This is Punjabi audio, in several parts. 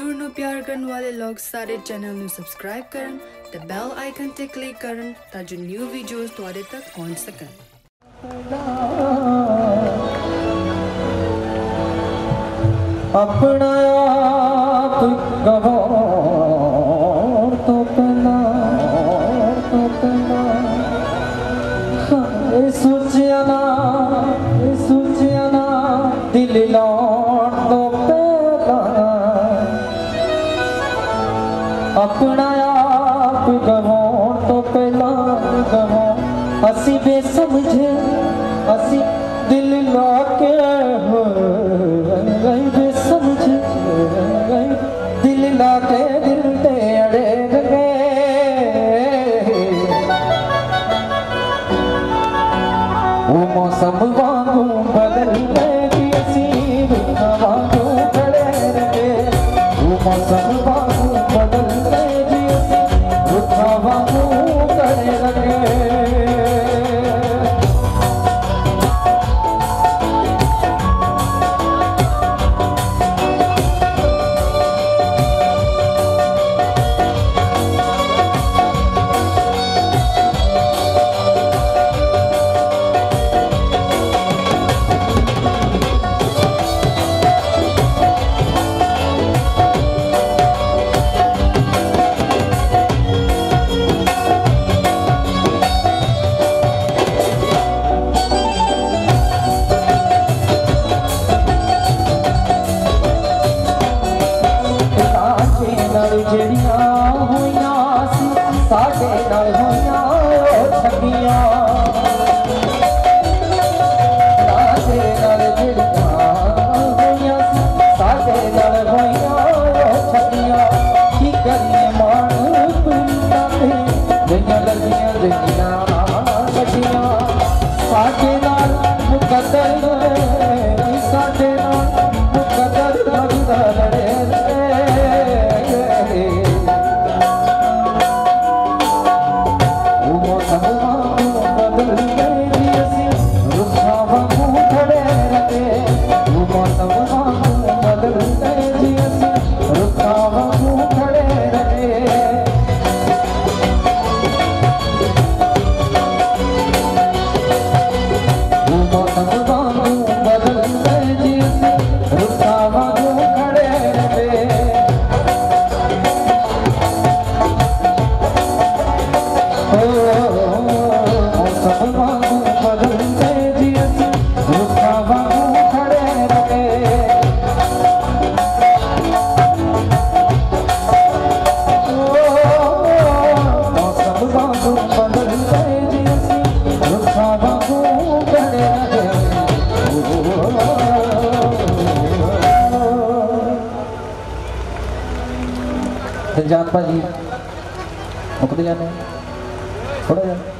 ਸੁਰ ਨੂੰ ਪਿਆਰ ਕਰਨ ਵਾਲੇ ਲੋਕ ਸਾਰੇ ਚੈਨਲ ਨੂੰ ਸਬਸਕ੍ਰਾਈਬ ਕਰਨ ਤੇ ਬੈਲ ਆਈਕਨ ਤੇ ਕਲਿੱਕ ਕਰਨ ਤਾਂ ਜੋ ਨਿਊ ਵੀਡੀਓਜ਼ ਤੁਹਾਡੇ ਤੱਕ ਪਹੁੰਚ ਸਕਣ। ਆਪਣਾ ਆਪ ਗਵਾਉਣ ਤੋਂ ਪਹਿਲਾਂ ਤੋਂ ਪਹਿਲਾਂ। ਇਹ ਸੋਚਿਆ ਨਾ, ਇਹ ਸੋਚਿਆ ਨਾ, ਦਿਲ ਲਾਉਣ ਅਸੀਂ ਬੇਸਮਝੇ, ਅਸੀਂ ਦਿਲ ਲਾ ਕੇ ਗਏ ਬੇਸਮਝੇ ਗਏ ਦਿਲ ਲਾ ਕੇ ਦਿਲ ਤੇ ਅੜੇ ਗਏ ਉਹ ਮੌਸਮ ਵਾਂਗੂ ਬਦਲ ਗਏ ਕਿ ਅਸੀਂ ਰੁੱਖਾਂ ਵਾਂਗੂ ਖੜੇ ਰਹੇ ਉਹ ਮੌਸਮ ਸਾਡੇ ਨਾਲ ਹੋਈਆਂ ਉਹ ਠੱਗੀਆਂ ਸਾਡੇ ਨਾਲ ਜਿਹੜੀਆਂ ਹੋਈਆਂ ਸੀ ਸਾਡੇ ਨਾਲ ਹੋਈਆਂ ਉਹ ਠੱਗੀਆਂ ਕੀ ਕਰੀਏ ਮਾਣ ਤੁੰਨਾ ਤੇ ਜਿੰਨਾਂ ਲੱਗੀਆਂ ਜਿੰਨਾਂ ਲੱਗੀਆਂ ਸਾਡੇ ਨਾਲ ਮੁਕੱਦਰ ਨੇ ਸਾਡੇ ਨਾਲ ਮੁਕੱਦਰ ਲੱਗਦਾ ਜਾਨ ਭਾਜੀ ਮੁੱਕਦੇ ਜਾਂਦੇ ਥੋੜਾ ਜਿਹਾ।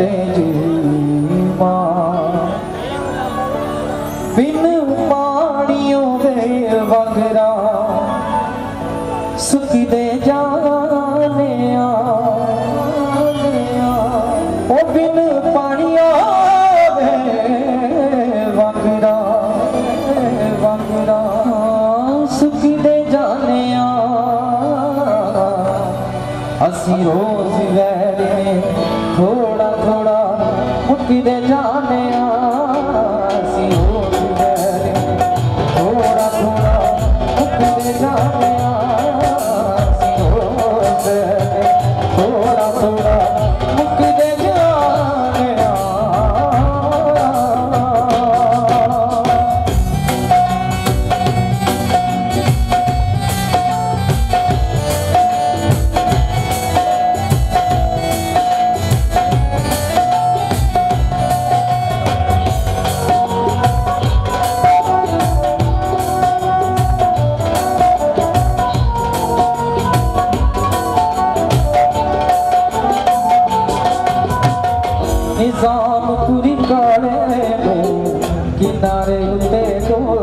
ਜਿਉਂਦੇ ਜੀਵਾਂ ਬਿਨ ਪਾਣੀਓ ਦੇ ਵਗਰਾ ਸੁਖੀ ਦੇ ਜਾਣਿਆ ਉਹ ਬਿਨ ਪਾਣੀਓ ਦੇ ਵਗਰਾ ਵਗਰਾ ਸੁਖੀ ਦੇ ਜਾਣਿਆ ਅਸੀਂ ਰੋਜ਼ ਵੈਰੇ ਮੁੱਕਦੇ ਜਾਣਿਆ।